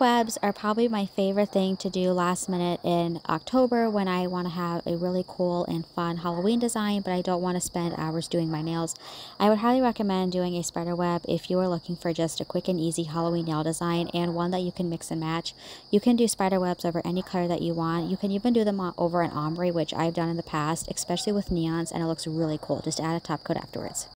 webs are probably my favorite thing to do last minute in October when I want to have a really cool and fun Halloween design, but I don't want to spend hours doing my nails. I would highly recommend doing a spider web if you are looking for just a quick and easy Halloween nail design and one that you can mix and match. You can do spider webs over any color that you want. You can even do them over an ombre, which I've done in the past, especially with neons, and it looks really cool. Just add a top coat afterwards.